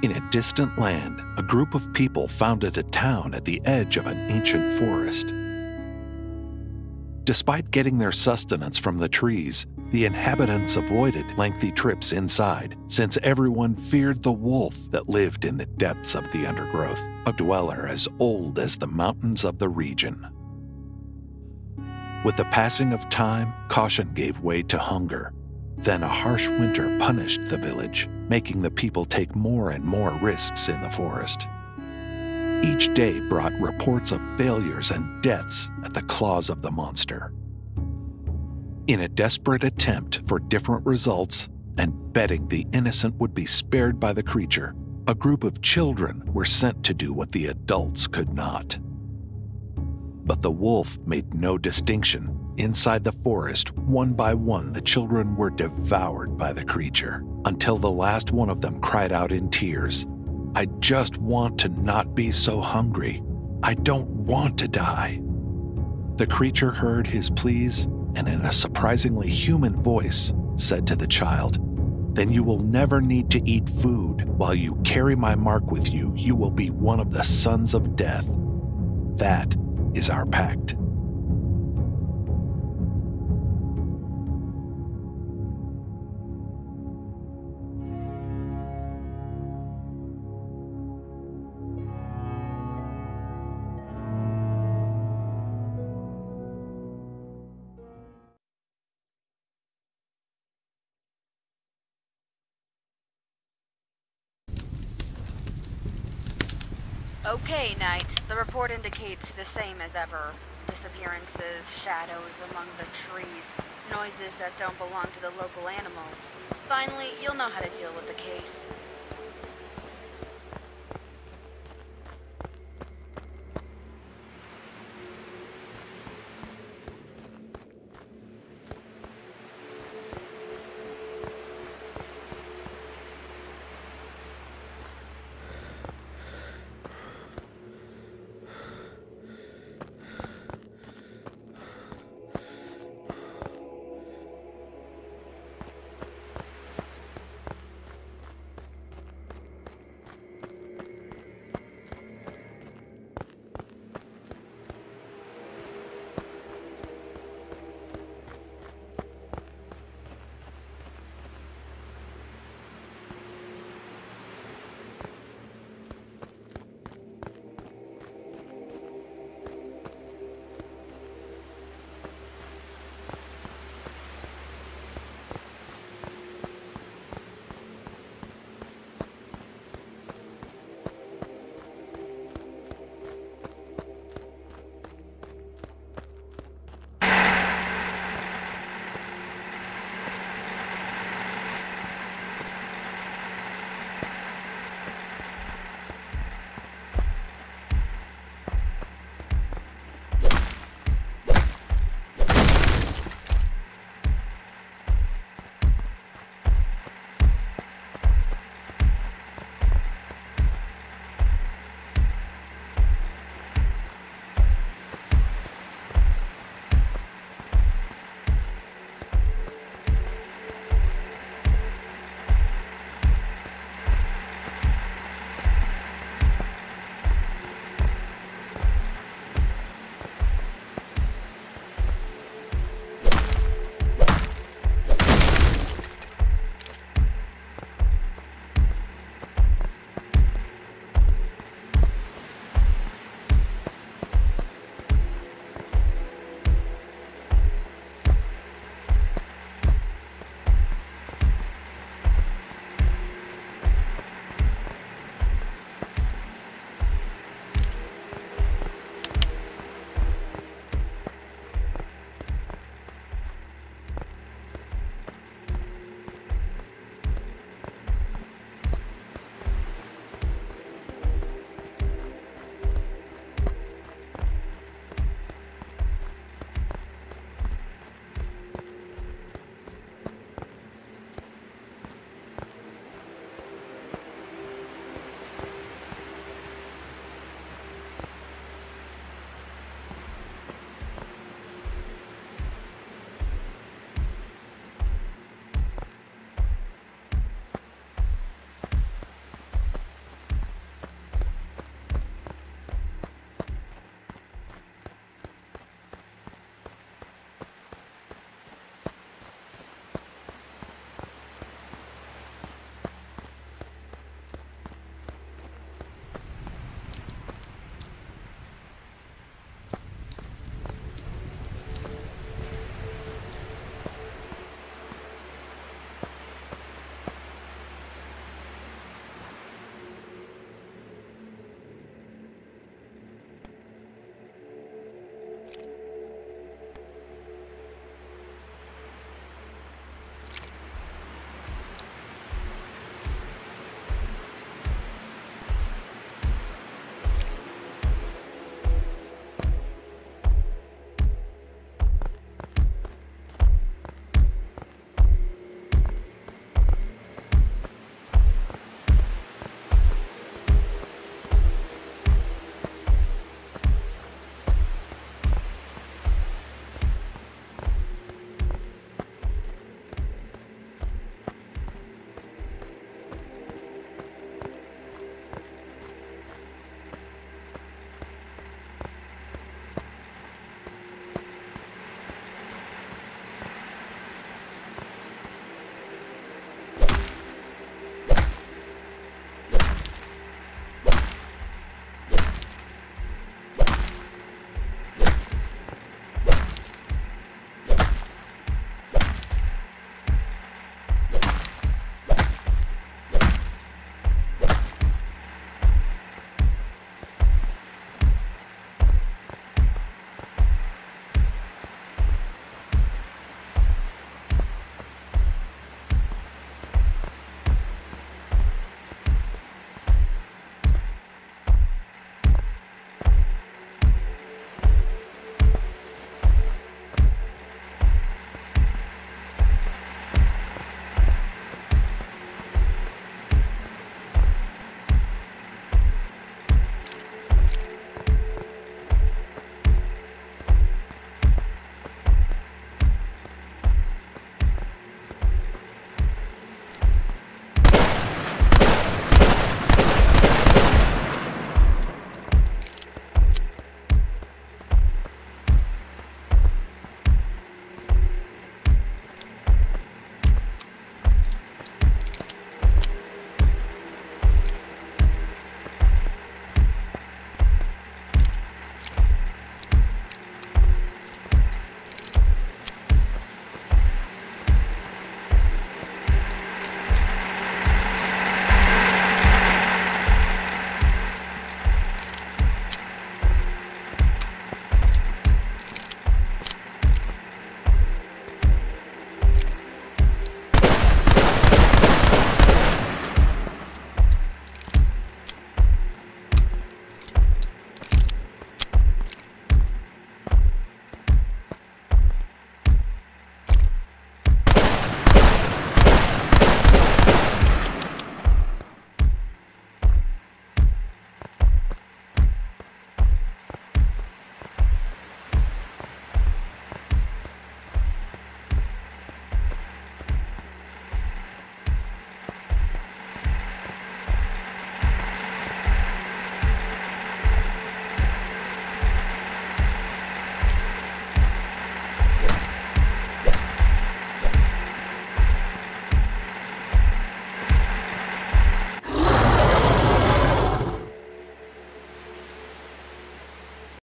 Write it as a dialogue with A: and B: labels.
A: In a distant land, a group of people founded a town at the edge of an ancient forest. Despite getting their sustenance from the trees, the inhabitants avoided lengthy trips inside since everyone feared the wolf that lived in the depths of the undergrowth, a dweller as old as the mountains of the region. With the passing of time, caution gave way to hunger. Then a harsh winter punished the village, making the people take more and more risks in the forest. Each day brought reports of failures and deaths at the claws of the monster. In a desperate attempt for different results and betting the innocent would be spared by the creature, a group of children were sent to do what the adults could not. But the wolf made no distinction. Inside the forest, one by one, the children were devoured by the creature until the last one of them cried out in tears I just want to not be so hungry. I don't want to die. The creature heard his pleas and, in a surprisingly human voice, said to the child, Then you will never need to eat food. While you carry my mark with you, you will be one of the sons of death. That is our pact.
B: Okay, Knight. The report indicates the same as ever. Disappearances, shadows among the trees, noises that don't belong to the local animals. Finally, you'll know how to deal with the case.